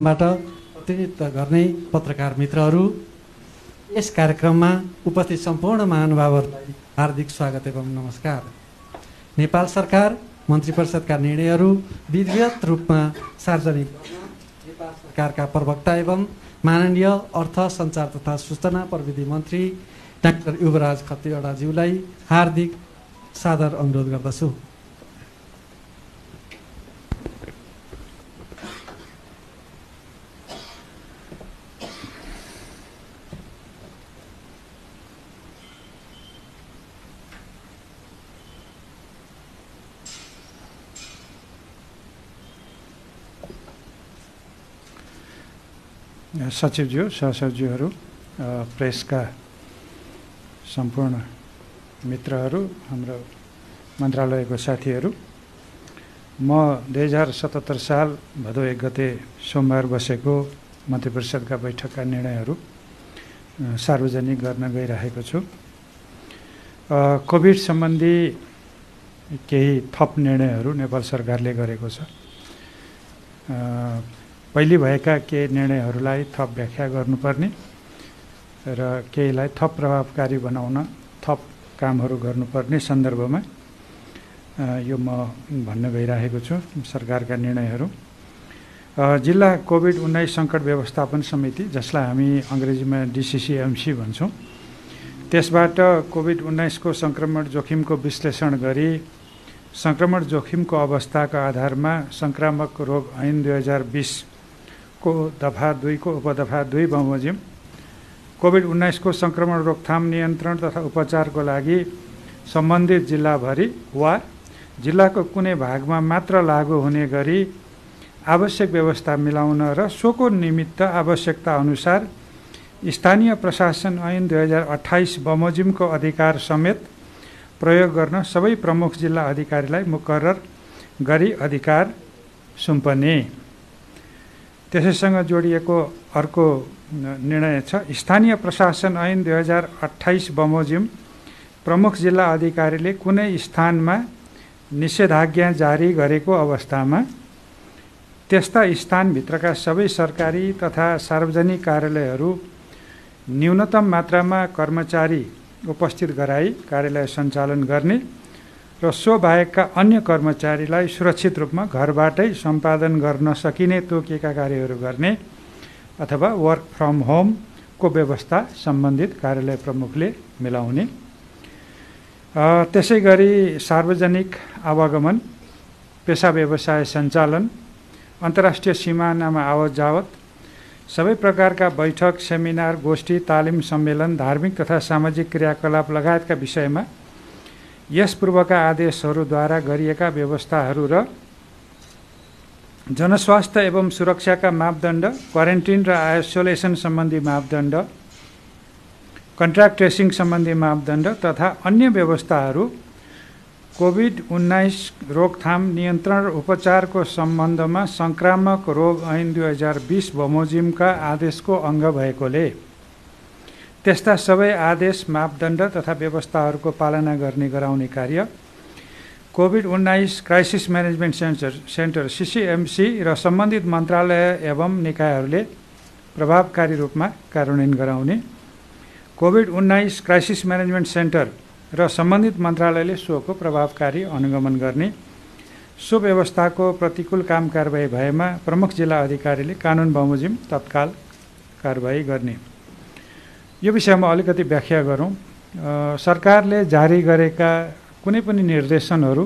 बाट गर्ने पत्रकार मित्रहरू यस कार्यक्रममा उपस्थित सम्पूर्ण महानुभावहरूलाई हार्दिक स्वागत एवं नमस्कार। नेपाल सरकार मन्त्री परिषदका निर्णयहरू विधिवत रूपमा सार्वजनिक सरकारका प्रवक्ता एवं माननीय अर्थ सञ्चार तथा सूचना प्रविधि मन्त्री डाक्टर युवराज खतिवडाज्यूलाई हार्दिक सादर अनुरोध गर्दछु। सचिवज्यू सहसचिवहरू प्रेसका सम्पूर्ण मित्रहरू हाम्रो मन्त्रालयको साथीहरू म दुई हजार सतहत्तर साल भदौ एक गते सोमबार बसेको मन्त्री परिषदका बैठकका निर्णयहरू सार्वजनिक गर्न गइरहेको छु कोभिड सम्बन्धी केही थप निर्णयहरू नेपाल सरकारले गरेको छ पहिले भएका केही निर्णयहरूलाई थप व्याख्या गर्नुपर्ने र केहीलाई थप प्रभावकारी बनाउन थप कामहरू गर्नुपर्ने सन्दर्भमा यो म भन्न गइरहेको छु सरकारका निर्णयहरू। जिल्ला कोभिड उन्नाइस सङ्कट व्यवस्थापन समिति जसलाई हामी अङ्ग्रेजीमा डिसिसिएमसी भन्छौँ त्यसबाट कोभिड उन्नाइसको सङ्क्रमण जोखिमको विश्लेषण गरी सङ्क्रमण जोखिमको अवस्थाको आधारमा सङ्क्रामक रोग ऐन दुई हजार बिस को दफा दुईको उपदफा दुई बमोजिम। कोभिड उन्नाइसको सङ्क्रमण रोकथाम नियन्त्रण तथा उपचारको लागि सम्बन्धित जिल्लाभरि वा जिल्लाको कुनै भागमा मात्र लागू हुने गरी आवश्यक व्यवस्था मिलाउन र सोको निमित्त आवश्यकता अनुसार स्थानीय प्रशासन ऐन दुई हजार अठाइस बमोजिमको अधिकार समेत प्रयोग गर्न सबै प्रमुख जिल्ला अधिकारीलाई मुकरर गरी अधिकार सुम्पने। त्यसैसँग जोडिएको अर्को निर्णय छ। स्थानीय प्रशासन ऐन दुई हजार अठाइस बमोजिम प्रमुख जिल्ला अधिकारीले कुनै स्थानमा निषेधाज्ञा जारी गरेको अवस्थामा त्यस्ता स्थानभित्रका सबै सरकारी तथा सार्वजनिक कार्यालयहरू न्यूनतम मात्रामा कर्मचारी उपस्थित गराई कार्यालय सञ्चालन गर्ने र सो बाहेकका अन्य कर्मचारीलाई सुरक्षित रूपमा घरबाटै सम्पादन गर्न सकिने तोकिएका कार्यहरू गर्ने अथवा वर्क फ्रम होमको व्यवस्था सम्बन्धित कार्यालय प्रमुखले मिलाउने। त्यसै गरी सार्वजनिक आवागमन पेसा व्यवसाय सञ्चालन अन्तर्राष्ट्रिय सिमानामा आवत जावत सबै प्रकारका बैठक सेमिनार गोष्ठी तालिम सम्मेलन धार्मिक तथा सामाजिक क्रियाकलाप लगायतका विषयमा यस पूर्वका आदेशहरूद्वारा गरिएका व्यवस्थाहरू र जनस्वास्थ्य एवं सुरक्षाका मापदण्ड क्वारेन्टिन र आइसोलेसन सम्बन्धी मापदण्ड कन्ट्र्याक्ट ट्रेसिङ सम्बन्धी मापदण्ड तथा अन्य व्यवस्थाहरू कोभिड उन्नाइस रोकथाम नियन्त्रण र उपचारको सम्बन्धमा सङ्क्रामक रोग ऐन दुई हजार बिस बमोजिमका आदेशको अङ्ग भएकोले त्यस्ता सबै आदेश मापदण्ड तथा व्यवस्थाहरूको पालना गर्ने गराउने कार्य। कोभिड उन्नाइस crisis management centre centre CCMC र सम्बन्धित मन्त्रालय एवं निकायहरूले प्रभावकारी रूपमा कार्यान्वयन गराउने। कोभिड उन्नाइस क्राइसिस म्यानेजमेन्ट सेन्टर र सम्बन्धित मन्त्रालयले सोको प्रभावकारी अनुगमन गर्ने। सो व्यवस्थाको प्रतिकूल काम कारवाही भएमा प्रमुख जिल्ला अधिकारीले कानुन बमोजिम तत्काल कारवाही गर्ने। यो विषयमा अलिकति व्याख्या गरौँ। सरकारले जारी गरेका कुनै पनि निर्देशनहरू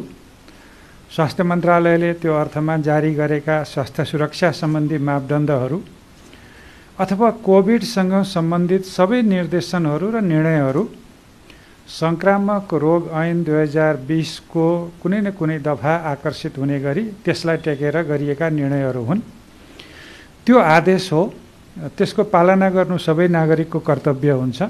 स्वास्थ्य मन्त्रालयले त्यो अर्थमा जारी गरेका स्वास्थ्य सुरक्षा सम्बन्धी मापदण्डहरू अथवा कोभिडसँग सम्बन्धित सबै निर्देशनहरू र निर्णयहरू सङ्क्रामक रोग ऐन दुई हजार बिसको कुनै न कुनै दफा आकर्षित हुने गरी त्यसलाई टेकेर गरिएका निर्णयहरू हुन्। त्यो आदेश हो त्यसको पालना गर्नु सबै नागरिकको कर्तव्य हुन्छ।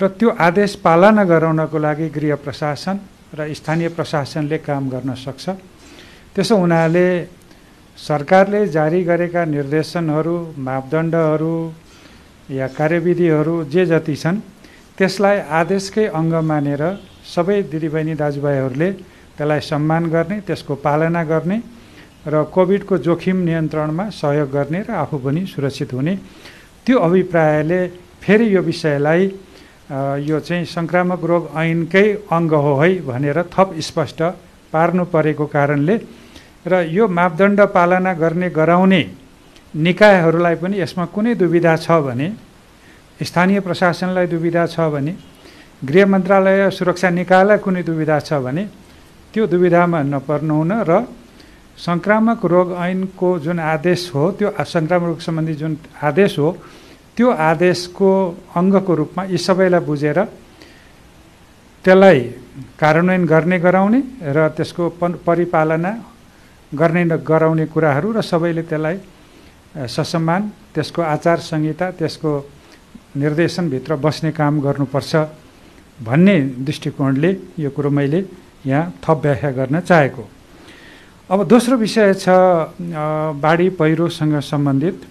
र त्यो आदेश पालना गराउनको लागि गृह प्रशासन र स्थानीय प्रशासनले काम गर्न सक्छ। त्यसो हुनाले सरकारले जारी गरेका निर्देशनहरू मापदण्डहरू या कार्यविधिहरू जे जति छन् त्यसलाई आदेशकै अङ्ग मानेर सबै दिदीबहिनी दाजुभाइहरूले त्यसलाई सम्मान गर्ने त्यसको पालना गर्ने र कोभिडको जोखिम नियन्त्रणमा सहयोग गर्ने र आफू पनि सुरक्षित हुने। त्यो अभिप्रायले फेरि यो विषयलाई यो चाहिँ सङ्क्रामक रोग ऐनकै अङ्ग हो है भनेर थप स्पष्ट पार्नु परेको कारणले र यो मापदण्ड पालना गर्ने गराउने निकायहरूलाई पनि यसमा कुनै दुविधा छ भने स्थानीय प्रशासनलाई दुविधा छ भने गृह मन्त्रालय सुरक्षा निकायलाई कुनै दुविधा छ भने त्यो दुविधामा नपर्नु हुन र सङ्क्रामक रोग ऐनको जुन आदेश हो त्यो सङ्क्रामक रोग सम्बन्धी जुन आदेश हो त्यो आदेशको अङ्गको रूपमा यी सबैलाई बुझेर त्यसलाई कार्यान्वयन गर्ने गराउने र त्यसको परिपालना गर्ने गराउने कुराहरू र सबैले त्यसलाई ससम्मान त्यसको आचार संहिता त्यसको निर्देशनभित्र बस्ने काम गर्नुपर्छ भन्ने दृष्टिकोणले यो कुरो मैले यहाँ थप व्याख्या गर्न चाहेको अब दोस्रो विषय छ बाढी पहिरोसँग सम्बन्धित।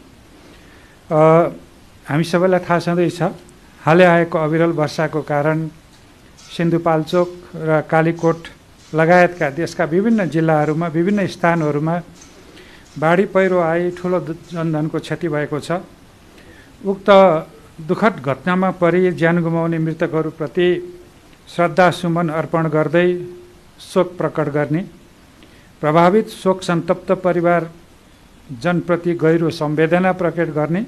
हामी सबैलाई थाहा छँदैछ हालै आएको अविरल वर्षाको कारण सिन्धुपाल्चोक र कालीकोट लगायतका देशका विभिन्न जिल्लाहरूमा विभिन्न स्थानहरूमा बाढी पहिरो आई ठुलो जनधनको क्षति भएको छ। उक्त दुःखद घटनामा परि ज्यान गुमाउने मृतकहरूप्रति श्रद्धा सुमन अर्पण गर्दै शोक प्रकट गर्ने। प्रभावित शोक सन्तप्त परिवार जनप्रति गहिरो संवेदना प्रकट गर्ने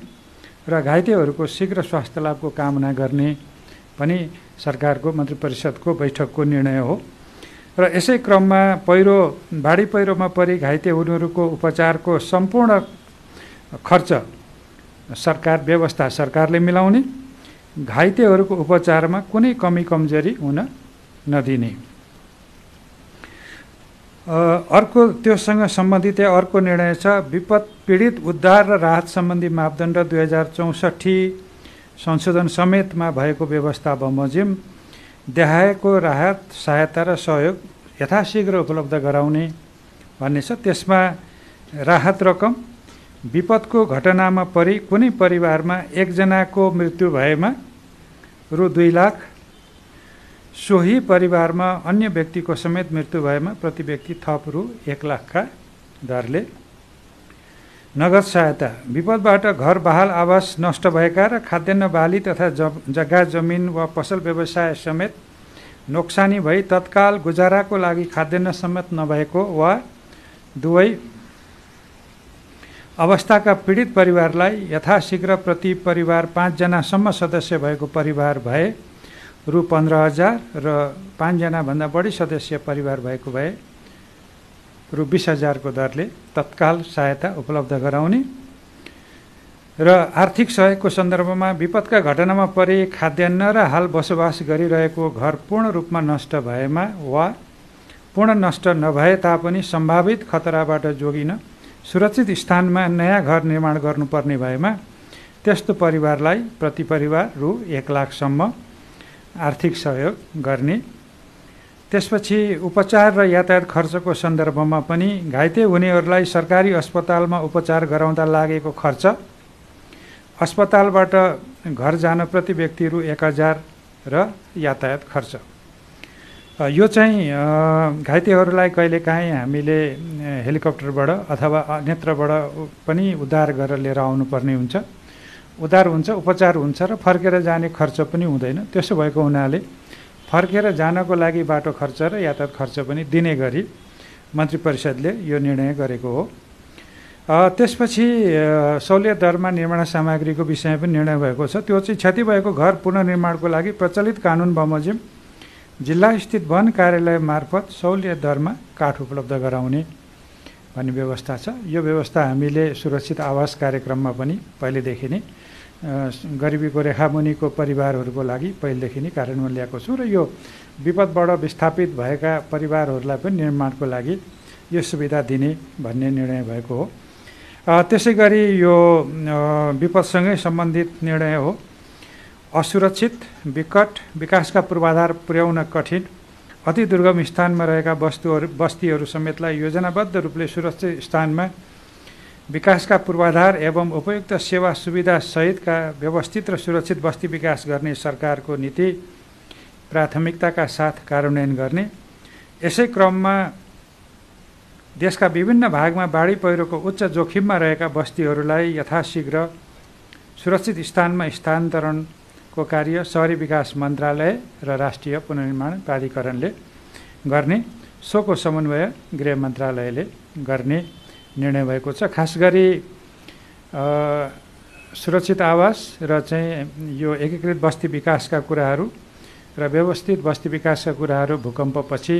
र घाइतेहरूको शीघ्र स्वास्थ्य लाभको कामना गर्ने पनि सरकारको मन्त्री परिषदको बैठकको निर्णय हो। र यसै क्रममा पहिरो भाडी पहिरोमा परि घाइते हुनेहरूको उपचारको सम्पूर्ण खर्च सरकार व्यवस्था सरकारले मिलाउने घाइतेहरूको उपचारमा कुनै कमी कमजोरी हुन नदिने। अर्को त्योसँग सम्बन्धित अर्को निर्णय छ विपद पीडित उद्धार र राहत सम्बन्धी मापदण्ड दुई हजार चौसठी संशोधन समेतमा भएको व्यवस्था बमोजिम देखाएको राहत सहायता र सहयोग यथाशीघ्र उपलब्ध गराउने भन्ने छ। त्यसमा राहत रकम विपदको घटनामा परि कुनै परिवारमा एकजनाको मृत्यु भएमा रु दुई लाख सोही परिवारमा अन्य व्यक्तिको समेत मृत्यु भएमा प्रति व्यक्ति थप रु एक लाखका दरले नगद सहायता। विपदबाट घर बहाल आवास नष्ट भएका र खाद्यान्न बाली तथा जग्गा जमिन वा पसल व्यवसाय समेत नोक्सानी भई तत्काल गुजाराको लागि खाद्यान्न समेत नभएको वा दुवै अवस्थाका पीडित परिवारलाई यथाशीघ्र प्रति परिवार पाँचजनासम्म सदस्य भएको परिवार भए रु पन्ध्र हजार र पाँचजनाभन्दा बढी सदस्य परिवार भएको भए रु बिस हजारको दरले तत्काल सहायता उपलब्ध गराउने र आर्थिक सहयोगको सन्दर्भमा विपदका घटनामा परि खाद्यान्न र हाल बसोबास गरिरहेको घर पूर्ण रूपमा नष्ट भएमा वा पूर्ण नष्ट नभए तापनि सम्भावित खतराबाट जोगिन सुरक्षित स्थानमा नयाँ घर निर्माण गर्नुपर्ने भएमा त्यस्तो परिवारलाई प्रति परिवार रु एक लाखसम्म आर्थिक सहयोग गर्ने। त्यसपछि उपचार र यातायात खर्चको सन्दर्भमा पनि घाइते हुनेहरूलाई सरकारी अस्पतालमा उपचार गराउँदा लागेको खर्च। अस्पतालबाट घर जान प्रति व्यक्ति रु एक हजार र यातायात खर्च। यो चाहिँ घाइतेहरूलाई कहिलेकाहीँ हामीले हेलिकप्टरबाट अथवा अन्यत्रबाट पनि उद्धार गरेर लिएर आउनुपर्ने हुन्छ। उद्धार हुन्छ उपचार हुन्छ र फर्केर जाने खर्च पनि हुँदैन। त्यसो भएको हुनाले फर्केर जानको लागि बाटो खर्च र यातायात खर्च पनि दिने गरी मन्त्री परिषदले यो निर्णय गरेको हो। त्यसपछि सहुलियत दरमा निर्माण सामग्रीको विषयमा पनि निर्णय भएको छ। त्यो चाहिँ क्षति भएको घर पुनर्निर्माणको लागि प्रचलित कानुन बमोजिम जिल्लास्थित वन कार्यालय मार्फत सहुलियत दरमा काठ उपलब्ध गराउने भन्ने व्यवस्था छ। यो व्यवस्था हामीले सुरक्षित आवास कार्यक्रममा पनि पहिलेदेखि नै गरिबीको रेखामुनिको परिवारहरूको लागि पहिलेदेखि नै कार्यान्वयन ल्याएको छु र यो विपदबाट विस्थापित भएका परिवारहरूलाई पनि निर्माणको लागि यो सुविधा दिने भन्ने निर्णय भएको हो। त्यसै गरी यो विपदसँगै सम्बन्धित निर्णय हो। असुरक्षित विकट विकासका पूर्वाधार पुर्याउन कठिन अति दुर्गम स्थानमा रहेका वस्तुहरू बस्तीहरू समेतलाई योजनाबद्ध रूपले सुरक्षित स्थानमा विकासका पूर्वाधार एवं उपयुक्त सेवा सुविधा सहितका व्यवस्थित र सुरक्षित बस्ती विकास गर्ने सरकारको नीति प्राथमिकताका साथ कार्यान्वयन गर्ने। यसै क्रममा देशका विभिन्न भागमा बाढी पहिरोको उच्च जोखिममा रहेका बस्तीहरूलाई यथाशीघ्र सुरक्षित स्थानमा स्थानान्तरणको कार्य सहरी विकास मन्त्रालय र राष्ट्रिय पुनर्निर्माण प्राधिकरणले गर्ने सोको समन्वय गृह मन्त्रालयले गर्ने। निर्णय भएको छ। खास गरी सुरक्षित आवास र चाहिँ यो एकीकृत बस्ती विकासका कुराहरू र व्यवस्थित बस्ती विकासका कुराहरू भूकम्पपछि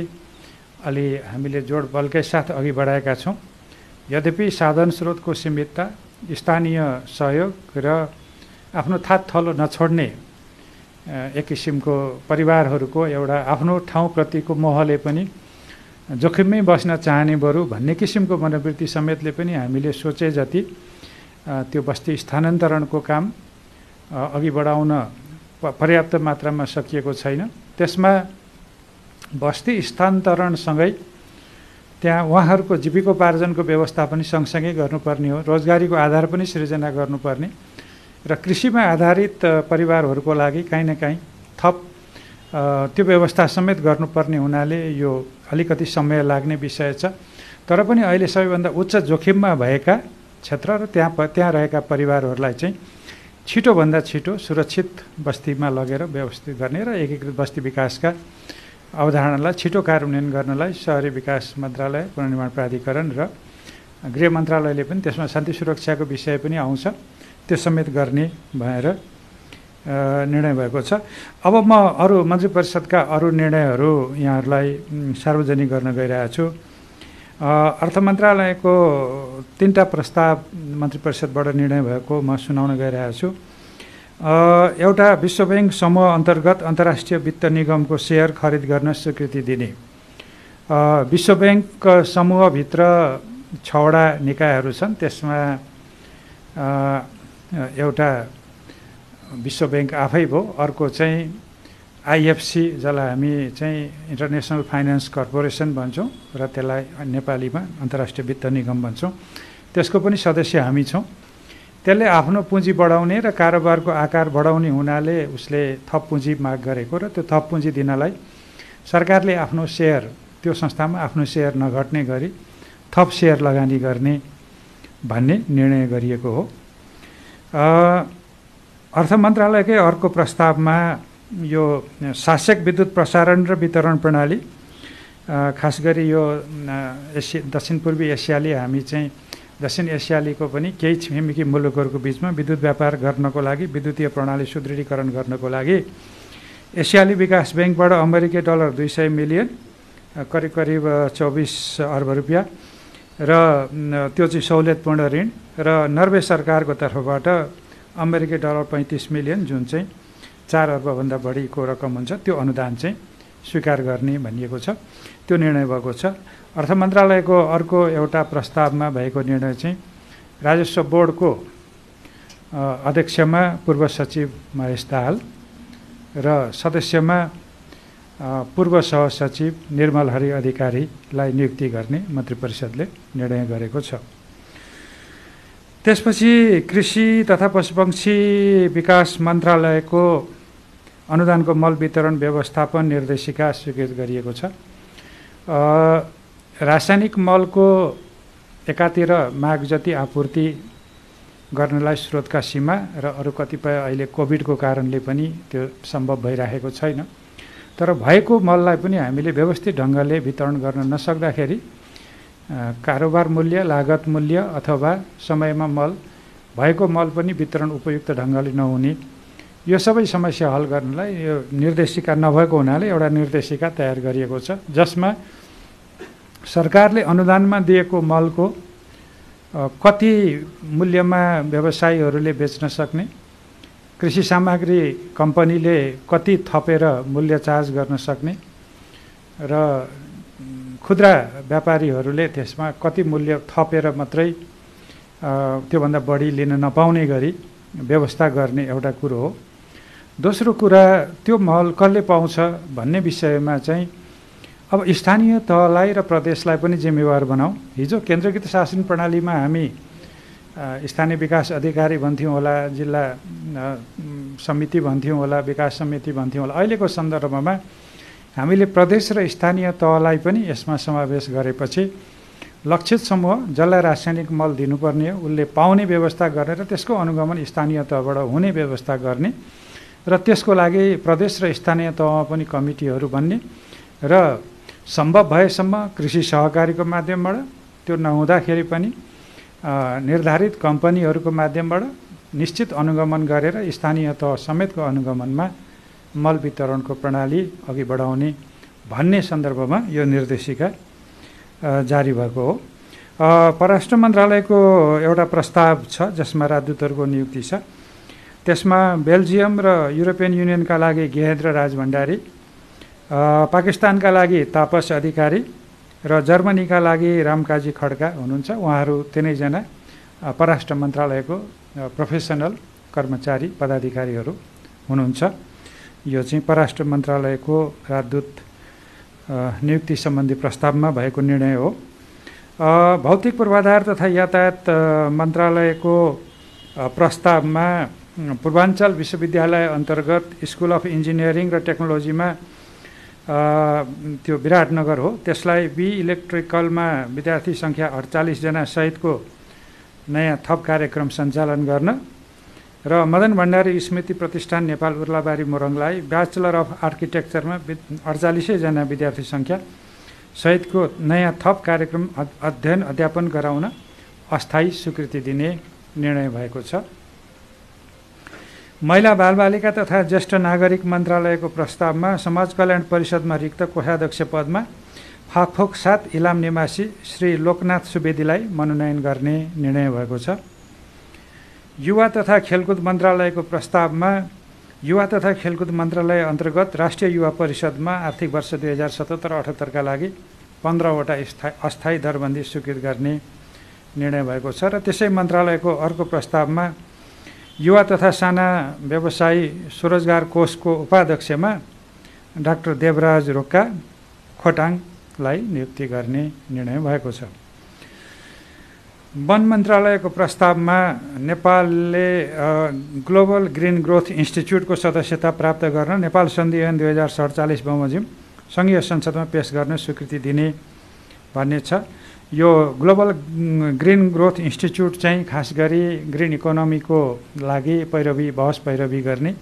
अलि हामीले जोड बलकै साथ अघि बढाएका छौँ। यद्यपि साधन स्रोतको सीमितता स्थानीय सहयोग र आफ्नो थात थलो नछोड्ने एक किसिमको परिवारहरूको एउटा आफ्नो ठाउँप्रतिको मोहले पनि जोखिममै बस्न चाहने बरु भन्ने किसिमको मनोवृत्ति समेतले पनि हामीले सोचे जति त्यो बस्ती स्थानान्तरणको काम अघि बढाउन पर्याप्त मात्रामा सकिएको छैन। त्यसमा बस्ती स्थानान्तरणसँगै त्यहाँ उहाँहरूको जीविकोपार्जनको व्यवस्था पनि सँगसँगै गर्नुपर्ने हो। रोजगारीको आधार पनि सृजना गर्नुपर्ने र कृषिमा आधारित परिवारहरूको लागि काहीँ न काहीँ थप त्यो व्यवस्था समेत गर्नुपर्ने हुनाले यो अलिकति समय लाग्ने विषय छ। तर पनि अहिले सबैभन्दा उच्च जोखिममा भएका क्षेत्र र त्यहाँ त्यहाँ रहेका परिवारहरूलाई चाहिँ छिटोभन्दा छिटो सुरक्षित बस्तीमा लगेर व्यवस्थित गर्ने र एकीकृत बस्ती विकासका अवधारणालाई छिटो कार्यान्वयन गर्नलाई सहरी विकास मन्त्रालय पुनर्निर्माण प्राधिकरण र गृह मन्त्रालयले पनि त्यसमा शान्ति सुरक्षाको विषय पनि आउँछ। त्यो समेत गर्ने भएर निर्णय भएको छ। अब म अरू मन्त्री परिषदका अरू निर्णयहरू यहाँहरूलाई सार्वजनिक गर्न गइरहेको छु। अर्थ मन्त्रालयको तिनवटा प्रस्ताव मन्त्री परिषदबाट निर्णय भएको म सुनाउन गइरहेको छु। एउटा विश्व ब्याङ्क समूह अन्तर्गत अन्तर्राष्ट्रिय वित्त निगमको सेयर खरिद गर्न स्वीकृति दिने। विश्व ब्याङ्क समूहभित्र छवटा निकायहरू छन्। त्यसमा एउटा विश्व ब्याङ्क आफै भयो। अर्को चाहिँ आइएफसी जसलाई हामी चाहिँ इन्टरनेसनल फाइनेन्स कर्पोरेसन भन्छौँ र त्यसलाई नेपालीमा अन्तर्राष्ट्रिय वित्त निगम भन्छौँ। त्यसको पनि सदस्य हामी छौँ। त्यसले आफ्नो पुँजी बढाउने र कारोबारको आकार बढाउने हुनाले उसले थप पुँजी माग गरेको र त्यो थप पुँजी दिनलाई सरकारले आफ्नो सेयर त्यो संस्थामा आफ्नो सेयर नघट्ने गरी थप सेयर लगानी गर्ने भन्ने निर्णय गरिएको हो। अर्थ मन्त्रालयकै अर्को प्रस्तावमा यो शासक विद्युत प्रसारण र वितरण प्रणाली खास गरी यो एसिया दक्षिण पूर्वी एसियाली हामी चाहिँ दक्षिण एसियालीको पनि केही छिमेकी मुलुकहरूको बिचमा विद्युत व्यापार गर्नको लागि विद्युतीय प्रणाली सुदृढीकरण गर्नको लागि एसियाली विकास ब्याङ्कबाट अमेरिकी डलर दुई सय मिलियन करिब करिब चौबिस अर्ब रुपियाँ र त्यो चाहिँ सहुलियतपूर्ण ऋण र नर्वे सरकारको तर्फबाट अमेरिकी डलर पैँतिस मिलियन जुन चाहिँ चार अर्बभन्दा बढीको रकम हुन्छ त्यो अनुदान चाहिँ स्वीकार गर्ने भनिएको छ। त्यो निर्णय भएको छ। अर्थ मन्त्रालयको अर्को एउटा प्रस्तावमा भएको निर्णय चाहिँ राजस्व बोर्डको अध्यक्षमा पूर्व सचिव महेश दाहाल र सदस्यमा पूर्व सहसचिव निर्मल हरि अधिकारीलाई नियुक्ति गर्ने मन्त्री परिषदले निर्णय गरेको छ। त्यसपछि कृषि तथा पशुपक्षी विकास मन्त्रालयको अनुदानको मल वितरण व्यवस्थापन निर्देशिका स्वीकृत गरिएको छ। रासायनिक मलको एकातिर माग जति आपूर्ति गर्नलाई स्रोतका सीमा र अरू कतिपय अहिले कोभिडको कारणले पनि त्यो सम्भव भइराखेको छैन। तर भएको मललाई पनि हामीले व्यवस्थित ढङ्गले वितरण गर्न नसक्दाखेरि कारोबार मूल्य लागत मूल्य अथवा समयमा मल भएको मल पनि वितरण उपयुक्त ढङ्गले नहुने। यो सबै समस्या हल गर्नलाई यो निर्देशिका नभएको हुनाले एउटा निर्देशिका तयार गरिएको छ जसमा सरकारले अनुदानमा दिएको मलको कति मूल्यमा व्यवसायीहरूले बेच्न सक्ने कृषि सामग्री कम्पनीले कति थपेर मूल्य चार्ज गर्न सक्ने र खुद्रा व्यापारीहरूले त्यसमा कति मूल्य थपेर मात्रै त्योभन्दा बढी लिन नपाउने गरी व्यवस्था गर्ने एउटा कुरो हो। दोस्रो कुरा त्यो मल कसले पाउँछ भन्ने विषयमा चाहिँ अब स्थानीय तहलाई र प्रदेशलाई पनि जिम्मेवार बनाऊ। हिजो केन्द्रीकृत शासन प्रणालीमा हामी स्थानीय विकास अधिकारी भन्थ्यौँ होला जिल्ला समिति भन्थ्यौँ होला विकास समिति भन्थ्यौँ होला। अहिलेको सन्दर्भमा हामीले प्रदेश र स्थानीय तहलाई पनि यसमा समावेश गरेपछि लक्षित समूह जसलाई रासायनिक मल दिनुपर्ने हो उसले पाउने व्यवस्था गर्ने र त्यसको अनुगमन स्थानीय तहबाट हुने व्यवस्था गर्ने र त्यसको लागि प्रदेश र स्थानीय तहमा पनि कमिटीहरू बन्ने र सम्भव भएसम्म कृषि सहकारीको माध्यमबाट त्यो नहुँदाखेरि पनि निर्धारित कम्पनीहरूको माध्यमबाट निश्चित अनुगमन गरेर स्थानीय तह समेतको अनुगमनमा मल वितरणको प्रणाली अघि बढाउने भन्ने सन्दर्भमा यो निर्देशिका जारी भएको हो। परराष्ट्र मन्त्रालयको एउटा प्रस्ताव छ जसमा राजदूतहरूको नियुक्ति छ। त्यसमा बेल्जियम र युरोपियन युनियनका लागि गेहेन्द्र राज भण्डारी पाकिस्तानका लागि तापस अधिकारी र जर्मनीका लागि रामकाजी खड्का हुनुहुन्छ। उहाँहरू तिनैजना परराष्ट्र मन्त्रालयको प्रोफेसनल कर्मचारी पदाधिकारीहरू हुनुहुन्छ। यो चाहिँ परराष्ट्र मन्त्रालयको राजदूत नियुक्ति सम्बन्धी प्रस्तावमा भएको निर्णय हो। भौतिक पूर्वाधार तथा यातायात मन्त्रालयको प्रस्तावमा पूर्वाञ्चल विश्वविद्यालय अन्तर्गत स्कुल अफ इन्जिनियरिङ र टेक्नोलोजीमा त्यो विराटनगर हो। त्यसलाई बी इलेक्ट्रिकलमा विद्यार्थी सङ्ख्या अडचालिसजना सहितको नयाँ थप कार्यक्रम सञ्चालन गर्न र मदन भण्डारी स्मृति प्रतिष्ठान नेपाल उर्लाबारी मोरङलाई ब्याचलर अफ आर्किटेक्चरमा अडचालिसैजना विद्यार्थी सङ्ख्या सहितको नयाँ थप कार्यक्रम अध्ययन अध्यापन गराउन अस्थायी स्वीकृति दिने निर्णय भएको छ। महिला बालबालिका तथा ज्येष्ठ नागरिक मन्त्रालयको प्रस्तावमा समाज कल्याण परिषदमा रिक्त कोषाध्यक्ष पदमा फाकफोक सात इलाम निवासी श्री लोकनाथ सुवेदीलाई मनोनयन गर्ने निर्णय भएको छ। युवा तथा खेलकुद मन्त्रालयको प्रस्तावमा युवा तथा खेलकुद मन्त्रालय अन्तर्गत राष्ट्रिय युवा परिषदमा आर्थिक वर्ष दुई हजार सतहत्तर अठहत्तरका लागि पन्ध्रवटा स्थायी अस्थायी दरबन्दी स्वीकृत गर्ने निर्णय भएको छ र त्यसै मन्त्रालयको अर्को प्रस्तावमा युवा तथा साना व्यवसायी स्वरोजगार कोषको उपाध्यक्षमा डाक्टर देवराज रोक्का खोटाङलाई नियुक्ति गर्ने निर्णय भएको छ। वन मन्त्रालयको प्रस्तावमा नेपालले ग्लोबल ग्रिन ग्रोथ इन्स्टिच्युटको सदस्यता प्राप्त गर्न नेपाल सन्धि ऐन दुई हजार सडचालिस बमोजिम सङ्घीय संसदमा पेस गर्न स्वीकृति दिने भन्ने छ। यो ग्लोबल ग्रिन ग्रोथ इन्स्टिच्युट चाहिँ खास गरी ग्रिन इकोनोमीको लागि पैरवी बहस पैरवी गर्ने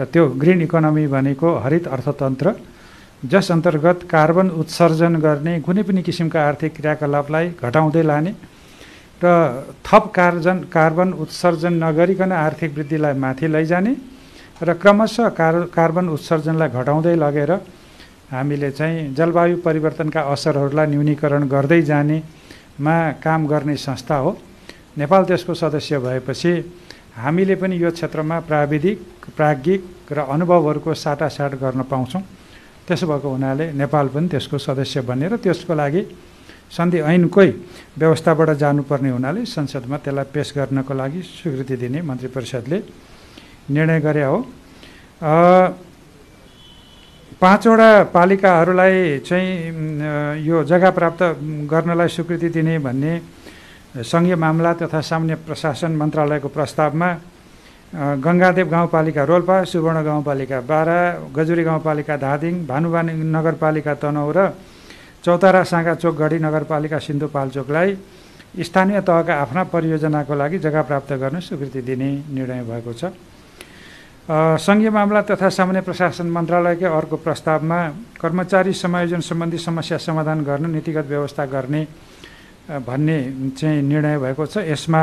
त्यो ग्रिन इकोनोमी भनेको हरित अर्थतन्त्र जस अन्तर्गत कार्बन उत्सर्जन गर्ने कुनै पनि किसिमका आर्थिक क्रियाकलापलाई घटाउँदै लाने र थप कार्जन कार्बन उत्सर्जन नगरिकन आर्थिक वृद्धिलाई माथि लैजाने र क्रमशः कार कार्बन उत्सर्जनलाई घटाउँदै लगेर हामीले चाहिँ जलवायु परिवर्तनका असरहरूलाई न्यूनीकरण गर्दै जानेमा काम गर्ने संस्था हो। नेपाल त्यसको सदस्य भएपछि हामीले पनि यो क्षेत्रमा प्राविधिक प्राज्ञिक र अनुभवहरूको साटासाट गर्न पाउँछौँ। त्यसो भएको हुनाले नेपाल पनि त्यसको सदस्य बनेर त्यसको लागि सन्धि ऐनकै व्यवस्थाबाट जानुपर्ने हुनाले संसदमा त्यसलाई पेस गर्नको लागि स्वीकृति दिने मन्त्री परिषदले निर्णय गरे हो। पाँचवटा पालिकाहरूलाई चाहिँ यो जग्गा प्राप्त गर्नलाई स्वीकृति दिने भन्ने सङ्घीय मामला तथा सामान्य प्रशासन मन्त्रालयको प्रस्तावमा गङ्गादेव गाउँपालिका रोल्पा सुवर्ण गाउँपालिका बाह्र गजुरी गाउँपालिका धादिङ भानुबानी नगरपालिका तनहु र चौतारा साँगाचोक गढी नगरपालिका सिन्धुपाल्चोकलाई स्थानीय तहका आफ्ना परियोजनाको लागि जग्गा प्राप्त गर्न स्वीकृति दिने निर्णय भएको छ। सङ्घीय मामला तथा सामान्य प्रशासन मन्त्रालयकै अर्को प्रस्तावमा कर्मचारी समायोजन सम्बन्धी समस्या समाधान गर्न नीतिगत व्यवस्था गर्ने भन्ने चाहिँ निर्णय भएको छ। यसमा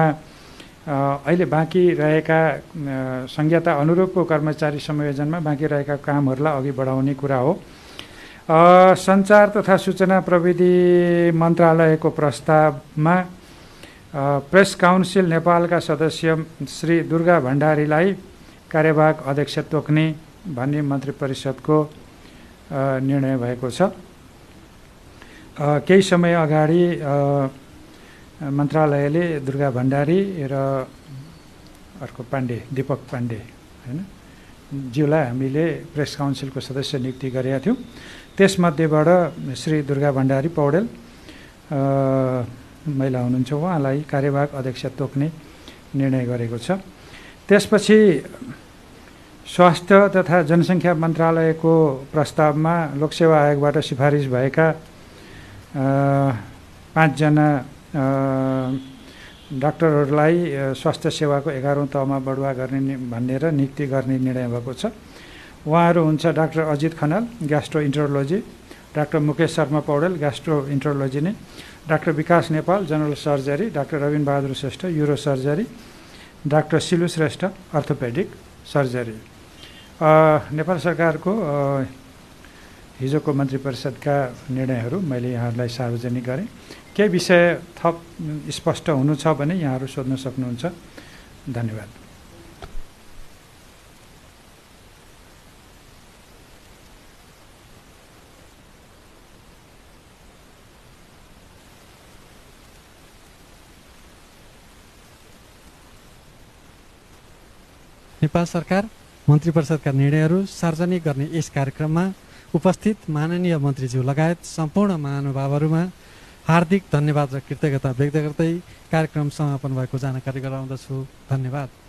अहिले बाँकी रहेका संहिता अनुरूपको कर्मचारी समायोजनमा बाँकी रहेका कामहरूलाई अघि बढाउने कुरा हो। सञ्चार तथा सूचना प्रविधि मन्त्रालयको प्रस्तावमा प्रेस काउन्सिल नेपालका सदस्य श्री दुर्गा भण्डारीलाई कार्यवाहक अध्यक्ष तोक्ने भन्ने मन्त्री परिषदको निर्णय भएको छ। केही समय अगाडि मन्त्रालयले दुर्गा भण्डारी र अर्को पाण्डे दिपक पाण्डे होइन ज्यूलाई हामीले प्रेस काउन्सिलको सदस्य नियुक्ति गरेका थियौँ। त्यसमध्येबाट श्री दुर्गा भण्डारी पौडेल महिला हुनुहुन्छ उहाँलाई कार्यवाहक अध्यक्ष तोक्ने निर्णय गरेको छ। त्यसपछि स्वास्थ्य तथा जनसङ्ख्या मन्त्रालयको प्रस्तावमा लोकसेवा आयोगबाट सिफारिस भएका पाँचजना डाक्टरहरूलाई स्वास्थ्य सेवाको एघारौँ तहमा बढुवा गर्ने भनेर नियुक्ति गर्ने निर्णय भएको छ। उहाँहरू हुन्छ doctor Ajit Khanal gastroenterology doctor Mukesh Sharma Paudel gastroenterology नै। Doctor Bikash Nepal general surgery doctor Rabin Bahadur Shrestha uro surgery doctor Silu Shrestha orthopaedic surgery. Nepal सरकारको हिजोको मन्त्री परिषदका निर्णयहरू मैले यहाँहरूलाई सार्वजनिक गरेँ। केही विषय थप स्पष्ट हुनु छ भने यहाँहरू सोध्न सक्नुहुन्छ। धन्यवाद। नेपाल सरकार मन्त्री परिषदका निर्णयहरू सार्वजनिक गर्ने यस कार्यक्रममा उपस्थित माननीय मन्त्रीज्यू लगायत सम्पूर्ण महानुभावहरूमा हार्दिक धन्यवाद र कृतज्ञता व्यक्त गर्दै कार्यक्रम समापन भएको जानकारी गराउँदछु। धन्यवाद।